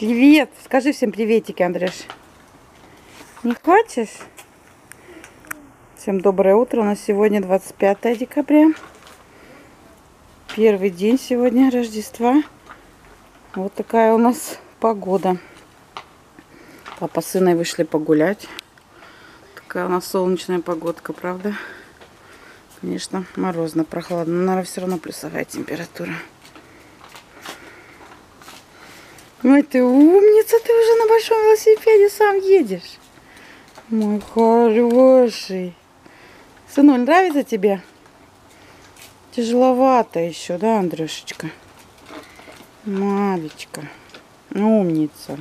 Привет! Скажи всем приветики, Андрюш. Не хочешь? Всем доброе утро. У нас сегодня 25 декабря. Первый день сегодня Рождества. Вот такая у нас погода. Папа с сыной вышли погулять. Такая у нас солнечная погодка, правда? Конечно, морозно, прохладно. Но, наверное, все равно плюсовая температура. Ой, ты умница, ты уже на большом велосипеде сам едешь. Мой хороший. Сынуль, нравится тебе? Тяжеловато еще, да, Андрюшечка? Малечка. Умница.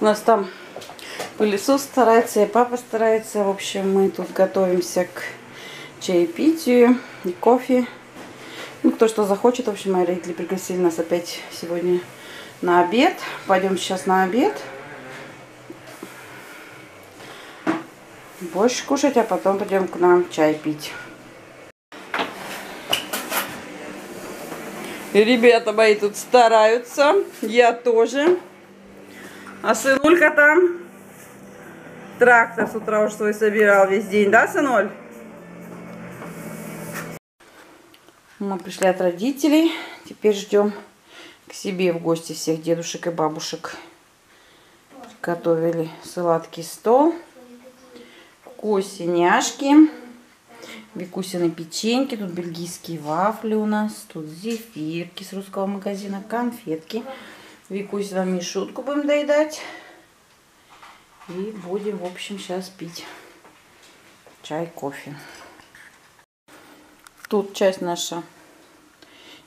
У нас там пылесос старается, и папа старается. В общем, мы тут готовимся к чаепитию и кофе. Ну, кто что захочет. В общем, мои родители пригласили нас опять сегодня на обед. Пойдем сейчас на обед. Больше кушать, а потом пойдем к нам чай пить. Ребята мои тут стараются. Я тоже. А сынулька там трактор с утра уж свой собирал весь день, да, сынуль? Мы пришли от родителей. Теперь ждем к себе в гости всех дедушек и бабушек. Готовили сладкий стол. Вкусняшки. Викусины печеньки. Тут бельгийские вафли у нас. Тут зефирки с русского магазина. Конфетки. Викусина мишутку будем доедать. И будем, в общем, сейчас пить чай, кофе. Тут часть наша,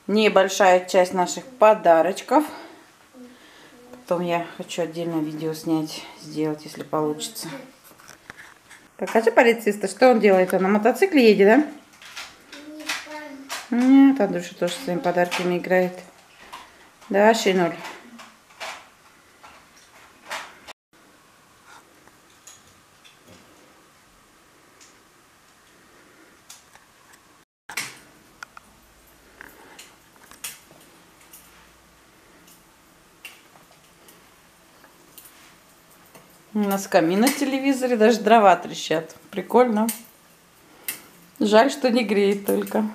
небольшая часть наших подарочков. Потом я хочу отдельное видео снять, сделать, если получится. Покажи полициста, что он делает? Он на мотоцикле едет, да? Нет, Андрюша тоже своими подарками играет. Да, Шинуль? Нас камин на телевизоре, даже дрова трещат. Прикольно. Жаль, что не греет только.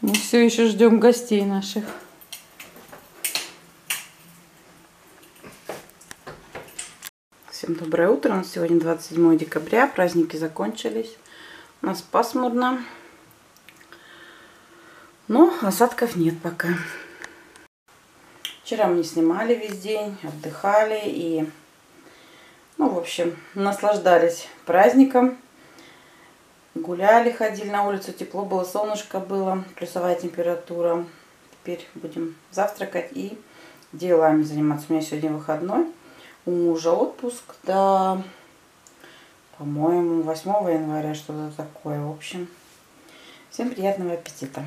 Мы все еще ждем гостей наших. Всем доброе утро. У нас сегодня 27 декабря. Праздники закончились. У нас пасмурно. Но осадков нет пока. Вчера мы не снимали весь день, отдыхали и ну, в общем, наслаждались праздником. Гуляли, ходили на улицу, тепло было, солнышко было, плюсовая температура. Теперь будем завтракать и делами заниматься. У меня сегодня выходной. У мужа отпуск до, по-моему, 8 января, что-то такое. В общем, всем приятного аппетита.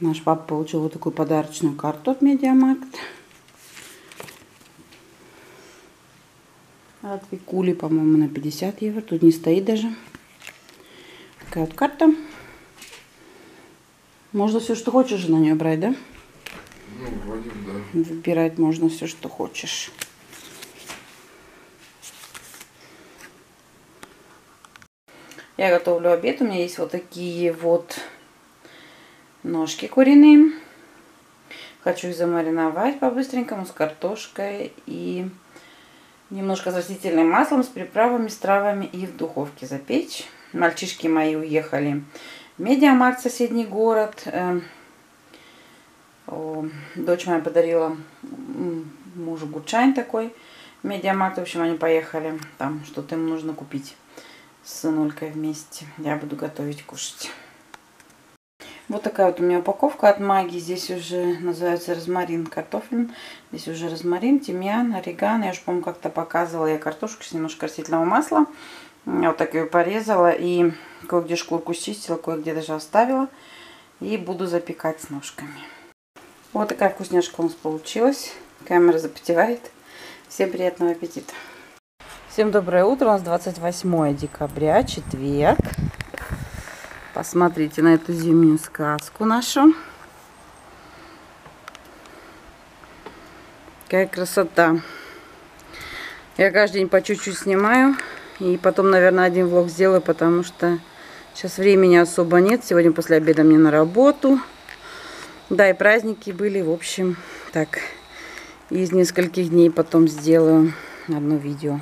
Наш папа получил вот такую подарочную карту от Медиамаркт. От Викули, по-моему, на 50 евро. Тут не стоит даже. Такая вот карта. Можно все, что хочешь на нее брать, да? Ну, вроде да. Выбирать можно все, что хочешь. Я готовлю обед. У меня есть вот такие вот ножки куриные. Хочу их замариновать по-быстренькому с картошкой и Немножко с растительным маслом, с приправами, с травами и в духовке запечь. Мальчишки мои уехали в Медиамаркт, соседний город. Эм, дочь моя подарила мужу гудчайн такой. Медиамаркт, в общем, они поехали. Там что-то им нужно купить с сынулькой вместе. Я буду готовить, кушать. Вот такая вот у меня упаковка от Маги. Здесь уже называется розмарин картофель. Здесь уже розмарин, тимьян, орегано. Я уже, по-моему, как-то показывала я картошку с немножко растительного масла. Я вот так ее порезала и кое-где шкурку счистила, кое-где даже оставила. И буду запекать с ножками. Вот такая вкусняшка у нас получилась. Камера запотевает. Всем приятного аппетита. Всем доброе утро. У нас 28 декабря, четверг. Посмотрите на эту зимнюю сказку нашу. Какая красота. Я каждый день по чуть-чуть снимаю. И потом, наверное, один влог сделаю, потому что сейчас времени особо нет. Сегодня после обеда мне на работу. Да, и праздники были. В общем, так, из нескольких дней потом сделаю одно видео.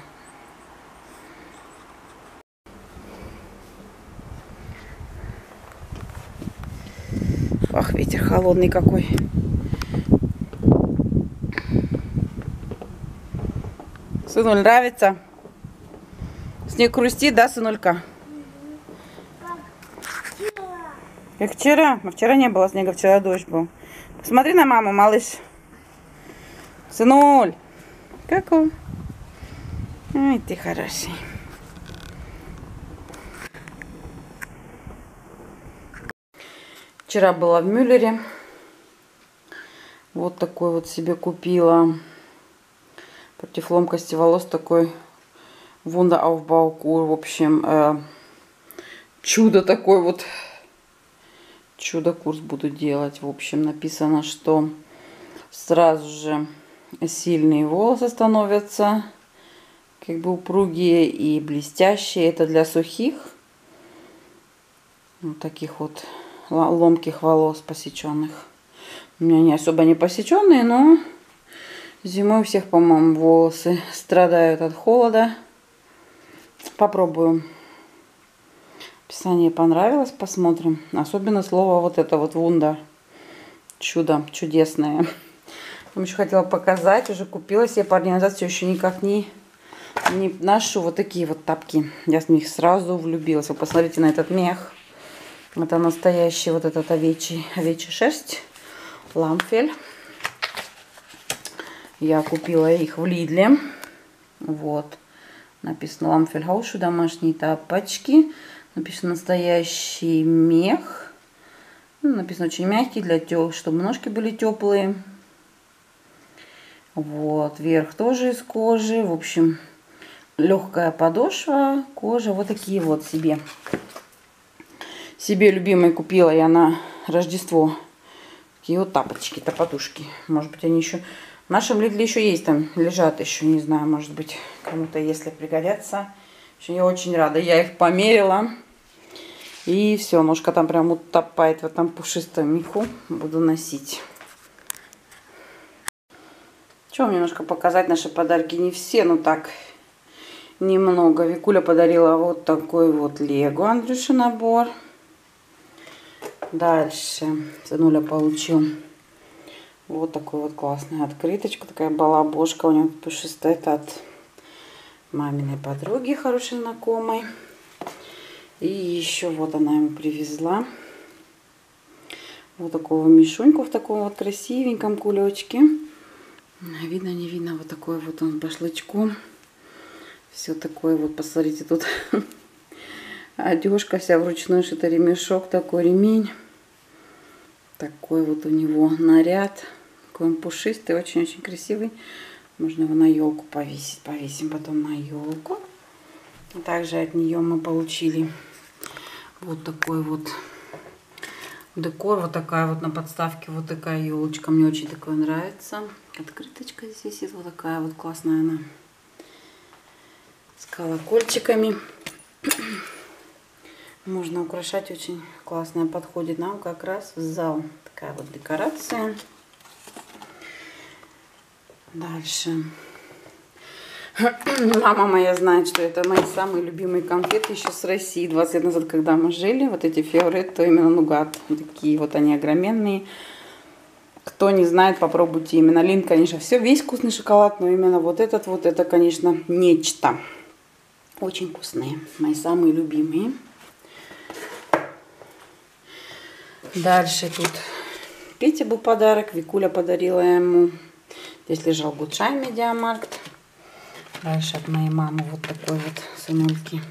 Ветер холодный какой. Сынуль, нравится? Снег хрустит, да, сынулька? Как вчера. А вчера не было снега, вчера дождь был. Посмотри на маму, малыш. Сынуль. Как он? Ай, ты хороший. Вчера была в Мюллере. Вот такой вот себе купила. Против ломкости волос такой Вунда Aufbaukур. В общем, э, чудо такой вот. Чудо-курс буду делать. В общем, написано, что сразу же сильные волосы становятся как бы упругие и блестящие. Это для сухих. Вот таких вот ломких волос посеченных. У меня не особо не посеченные, но зимой у всех, по-моему, волосы страдают от холода. Попробую. Описание понравилось, посмотрим. Особенно слово вот это вот вунда. Чудо, чудесное. Там еще хотела показать, уже купила себе пару дней назад, все еще никак не, не ношу вот такие вот тапки. Я с них сразу влюбилась. Вы посмотрите на этот мех. Это настоящий вот этот овечий, овечья шерсть. Ламфель. Я купила их в Лидле. Вот. Написано Ламфель Хаушу, домашние тапочки. Написано настоящий мех. Ну, написано очень мягкий, для тел, чтобы ножки были теплые. Вот, верх тоже из кожи. В общем, легкая подошва, кожа. Вот такие вот себе себе любимой купила я на Рождество. Такие вот тапочки-то, подушки. Может быть, они еще... В нашем Лидле еще есть там, лежат еще, не знаю, может быть, кому-то, если пригодятся. Я очень рада. Я их померила. И все, ножка там прям утопает в этом пушистом меху. Буду носить. Что вам немножко показать наши подарки? Не все, но так немного. Викуля подарила вот такой вот Лего Андрюша набор. Дальше сынуля получил вот такую вот классную открыточку. Такая балабошка у него пушистая. Это от маминой подруги, хорошей знакомой. И еще вот она ему привезла вот такого мишуньку в таком вот красивеньком кулечке. Видно, не видно, вот такой вот он с башлычком. Все такое вот, посмотрите, тут Одежка вся вручную шита, ремешок такой, ремень. Такой вот у него наряд. Такой он пушистый, очень-очень красивый. Можно его на елку повесить. Повесим потом на елку. Также от нее мы получили вот такой вот декор. Вот такая вот на подставке вот такая елочка. Мне очень такое нравится. Открыточка здесь есть вот такая вот классная она. С колокольчиками можно украшать очень классно. Подходит нам как раз в зал. Такая вот декорация. Дальше. Мама моя знает, что это мои самые любимые конфеты еще с России. 20 лет назад, когда мы жили, вот эти фиоретто, именно нугат. Такие вот они огроменные. Кто не знает, попробуйте именно. Лин, конечно, все, весь вкусный шоколад, но именно вот этот вот, это, конечно, нечто. Очень вкусные. Мои самые любимые. Дальше тут Петя был подарок. Викуля подарила ему. Здесь лежал Gutschein MediaMarkt. Дальше от моей мамы вот такой вот сынульки.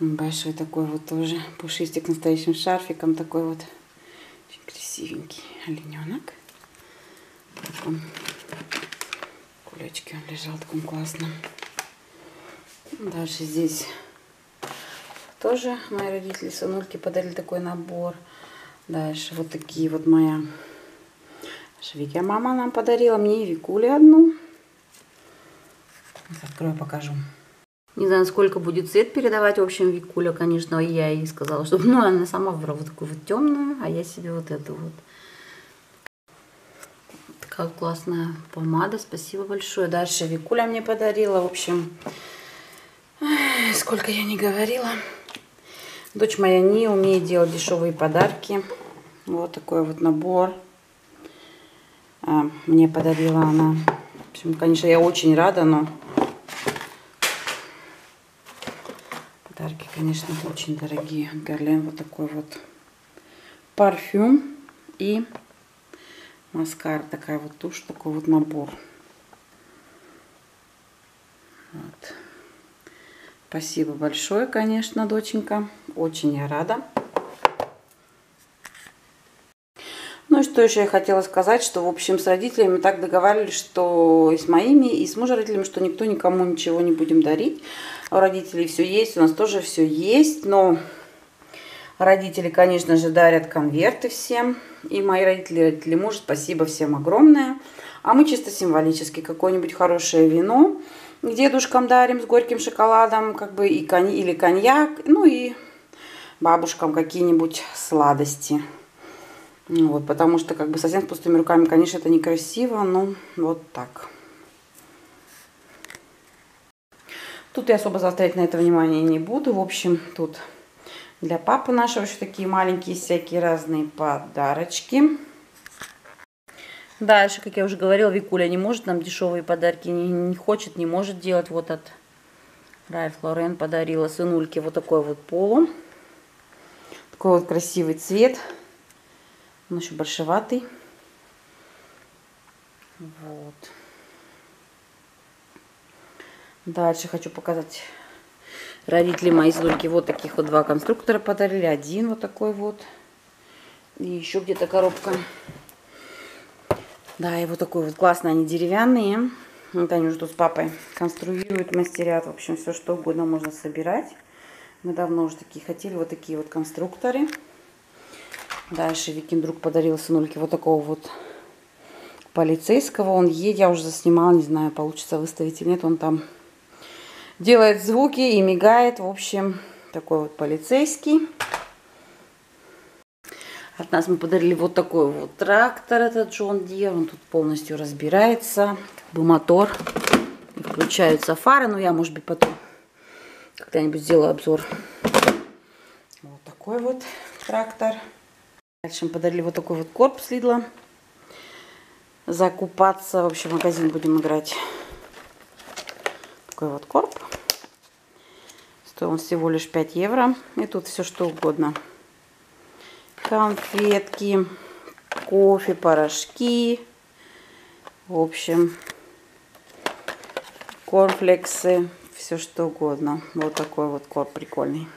Большой такой вот тоже пушистик настоящим шарфиком. Такой вот очень красивенький олененок. В таком кулечке он лежал таком классном. Дальше здесь тоже мои родители, сынульки подарили такой набор. Дальше вот такие вот моя Швикя мама нам подарила, мне и Викуле одну. Сейчас открою, покажу. Не знаю, сколько будет цвет передавать. В общем, Викуля, конечно, я ей сказала, что ну, она сама выбрала вот такую вот темную, а я себе вот эту вот. Такая классная помада. Спасибо большое. Дальше Викуля мне подарила. В общем, сколько я не говорила. Дочь моя не умеет делать дешевые подарки. Вот такой вот набор. А, мне подарила она. В общем, конечно, я очень рада, но подарки, конечно, очень дорогие. Гарлен вот такой вот парфюм и маскара. Такая вот тушь, такой вот набор. Вот. Спасибо большое, конечно, доченька. Очень я рада. Ну и что еще я хотела сказать, что, в общем, с родителями так договаривались, что и с моими, и с мужем родителями, что никто никому ничего не будем дарить. У родителей все есть, у нас тоже все есть, но родители, конечно же, дарят конверты всем. И мои родители, родители мужа, спасибо всем огромное. А мы чисто символически какое-нибудь хорошее вино дедушкам дарим с горьким шоколадом, как бы и конь, или коньяк, ну и бабушкам какие-нибудь сладости. Вот, потому что как бы совсем с пустыми руками, конечно, это некрасиво, но вот так. Тут я особо заострять на это внимание не буду. В общем, тут для папы нашего еще такие маленькие всякие разные подарочки. Дальше, как я уже говорила, Викуля не может нам дешевые подарки, не, не хочет, не может делать. Вот от Райф Лорен подарила сынульке вот такой вот полу. Такой вот красивый цвет. Он еще большеватый. Вот. Дальше хочу показать. Родители мои Зульки вот таких вот два конструктора подарили. Один вот такой вот. И еще где-то коробка. Да, и вот такой вот классный. Они деревянные. Вот они уже тут с папой конструируют, мастерят. В общем, все что угодно можно собирать. Мы давно уже такие хотели. Вот такие вот конструкторы. Дальше Викин друг подарил сынульке вот такого вот полицейского. Он едет, я уже заснимала, не знаю, получится выставить или нет. Он там делает звуки и мигает. В общем, такой вот полицейский. От нас мы подарили вот такой вот трактор, этот John Deere. Он тут полностью разбирается. Как бы мотор. Включаются фары. Но я, может быть, потом когда-нибудь сделаю обзор. Вот такой вот трактор. Дальше мы подарили вот такой вот корпус Лидла. Закупаться. В магазин будем играть. Такой вот корп. Стоил он всего лишь 5 евро. И тут все что угодно. Конфетки, кофе, порошки. В общем, корнфлексы. Все что угодно. Вот такой вот корп прикольный.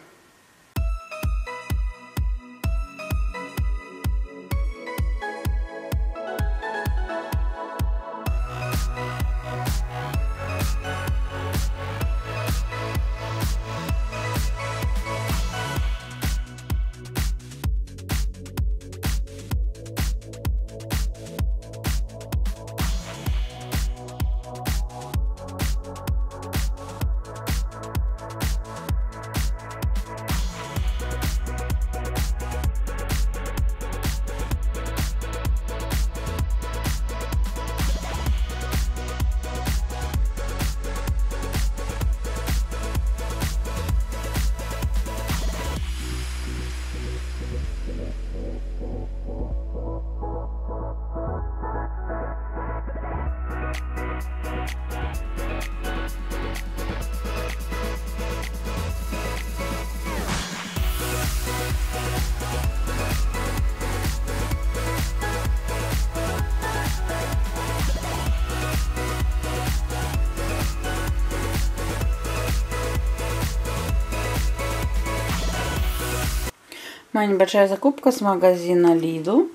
Моя небольшая закупка с магазина Lidl.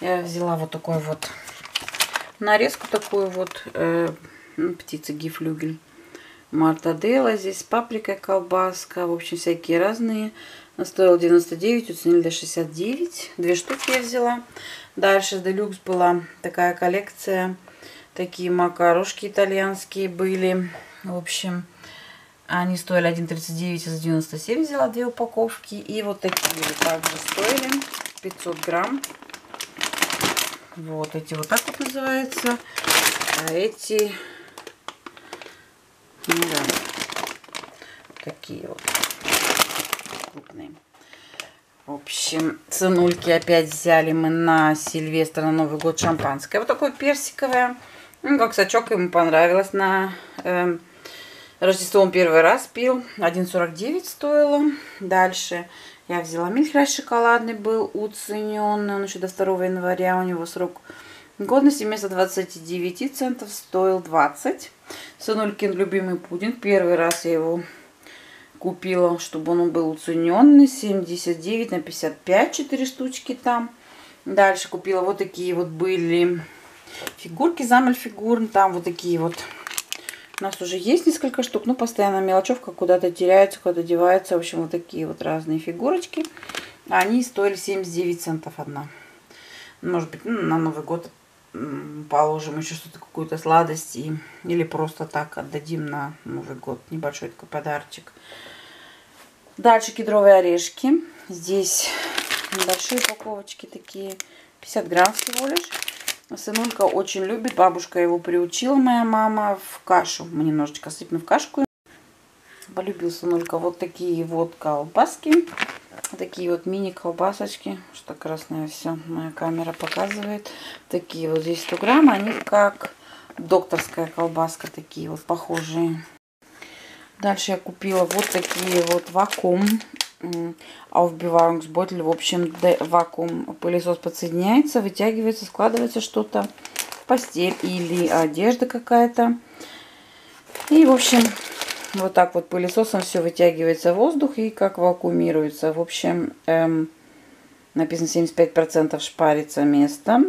Я взяла вот такой вот нарезку, такую вот э, птицы гифлюгель. мартаделла. Здесь паприка, колбаска. В общем, всякие разные. Стоил 99, уценили до 69. Две штуки я взяла. Дальше Делюкс была такая коллекция. Такие макарошки итальянские были. В общем, они стоили 1,39, а за 97 взяла две упаковки. И вот такие также стоили 500 грамм. Вот эти вот так вот называются. А эти, ну да, такие вот крупные. В общем, ценульки опять взяли мы на Сильвестр, на Новый год шампанское. Вот такое персиковое. Ну, как сачок ему понравилось на э, Рождество он первый раз пил. 1,49 стоило. Дальше я взяла мильхрайс шоколадный, был уцененный. Он еще до 2 января. У него срок годности вместо 29 центов стоил 20. Сынулькин любимый пудинг. Первый раз я его купила, чтобы он был уцененный. 79 на 55, 4 штучки там. Дальше купила вот такие вот были фигурки, замель фигур. Там вот такие вот. У нас уже есть несколько штук, но постоянно мелочевка куда-то теряется, куда-то девается. В общем, вот такие вот разные фигурочки. Они стоили 79 центов одна. Может быть, ну, на Новый год положим еще что-то, какую-то сладость. И, или просто так отдадим на Новый год. Небольшой такой подарочек. Дальше кедровые орешки. Здесь небольшие упаковочки такие. 50 грамм всего лишь. Сынулька очень любит. Бабушка его приучила, моя мама, в кашу. Мы немножечко сыпем в кашку. Полюбил сынулька вот такие вот колбаски. Такие вот мини-колбасочки. Что красное все моя камера показывает. Такие вот здесь 100 грамм. Они как докторская колбаска. Такие вот похожие. Дальше я купила вот такие вот вакуум. Aufbewahrungsbeutel. В общем, вакуум пылесос подсоединяется, вытягивается, складывается что-то в постель или одежда какая-то. И, в общем, вот так вот пылесосом все вытягивается воздух и как вакуумируется. В общем, эм, написано 75% шпарится место.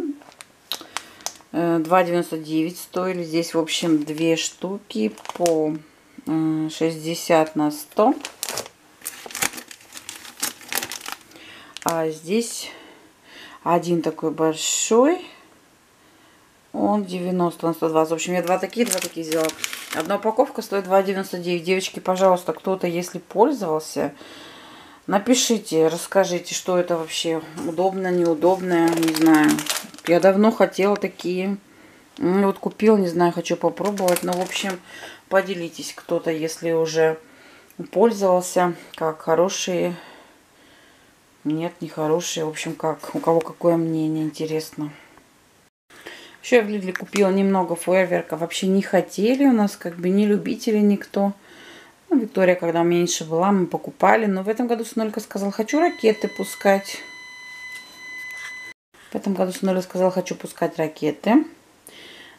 2,99 э, стоили. Здесь, в общем, две штуки по 60 на 100. А здесь один такой большой. Он 90 на 120. В общем, я два такие, два такие взяла. Одна упаковка стоит 2,99. Девочки, пожалуйста, кто-то, если пользовался, напишите, расскажите, что это вообще удобно, неудобно, не знаю. Я давно хотела такие. Ну, вот купил, не знаю, хочу попробовать. Но, в общем, поделитесь кто-то, если уже пользовался, как хорошие, нет, не хорошие. В общем, как, у кого какое мнение, интересно. Еще я в Лидле купила немного фейерверка. Вообще не хотели у нас, как бы не любители никто. Ну, Виктория, когда меньше была, мы покупали. Но в этом году Сынолька сказал, хочу ракеты пускать. В этом году Сынолька сказал, хочу пускать ракеты.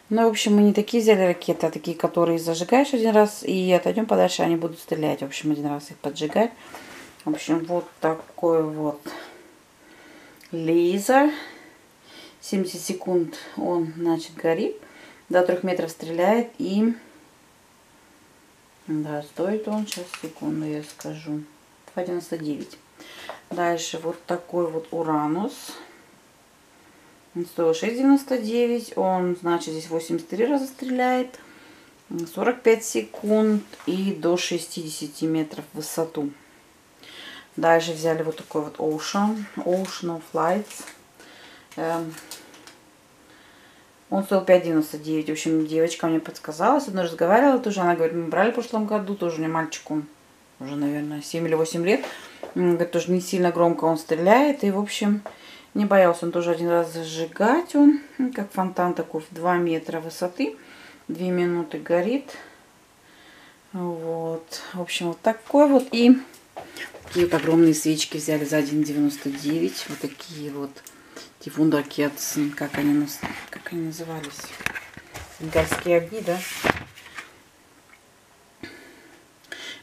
Ну, в общем, мы не такие взяли ракеты, а такие, которые зажигаешь один раз и отойдем подальше, они будут стрелять. В общем, один раз их поджигать. В общем, вот такой вот лизер. 70 секунд он, значит, горит. До 3 метров стреляет и... Да, стоит он, сейчас, секунду, я скажу. 2,99. Дальше вот такой вот Уранус. Он стоил 6,99. Он, значит, здесь 83 раза стреляет. 45 секунд и до 60 метров в высоту. Дальше взяли вот такой вот Ocean. Ocean of Lights. Эм, он стоил 5,99. В общем, девочка мне подсказала. С одной разговаривала тоже. Она говорит, мы брали в прошлом году. Тоже мне мальчику уже, наверное, 7 или 8 лет. Говорит, тоже не сильно громко он стреляет. И, в общем, не боялся он тоже один раз зажигать. Он как фонтан такой в 2 метра высоты. 2 минуты горит. Вот. В общем, вот такой вот. И такие вот огромные свечки взяли за 1,99. Вот такие вот. Тифундакетс. Как они, как они назывались? Бенгальские огни, да?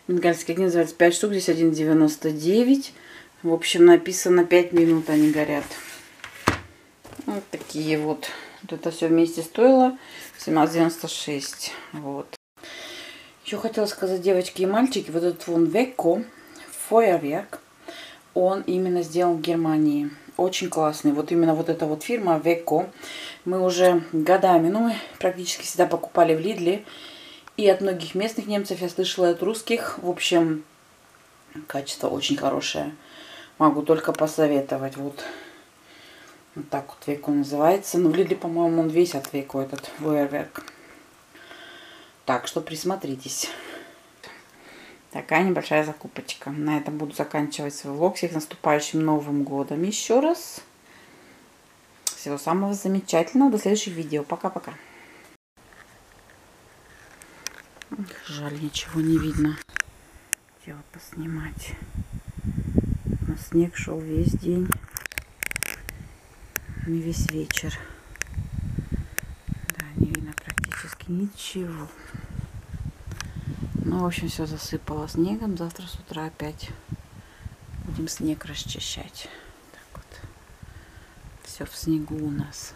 Бенгальские огни называются 5 штук. Здесь 1,99. В общем, написано 5 минут они горят. Вот такие вот. Вот это все вместе стоило 17,96. Вот. Еще хотела сказать, девочки и мальчики, вот этот вон Веко, Фойерверк, он именно сделан в Германии. Очень классный. Вот именно вот эта вот фирма Веко. Мы уже годами, ну, практически всегда покупали в Лидле. И от многих местных немцев я слышала, от русских. В общем, качество очень хорошее. Могу только посоветовать. Вот, вот так вот Веко называется. Ну, в Лидле, по-моему, он весь от Веко, этот Фойерверк. Так что присмотритесь. Такая небольшая закупочка. На этом буду заканчивать свой влог. Всех наступающим Новым Годом еще раз. Всего самого замечательного. До следующих видео. Пока-пока. Жаль, ничего не видно. Хотела поснимать. Но снег шел весь день. И весь вечер. Да, не видно практически ничего. Ну, в общем, все засыпало снегом. Завтра с утра опять будем снег расчищать. Так вот. Все в снегу у нас.